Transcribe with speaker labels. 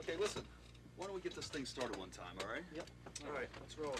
Speaker 1: Okay, listen. Why don't we get this thing started one time, all right?
Speaker 2: Yep.
Speaker 3: All right, let's roll.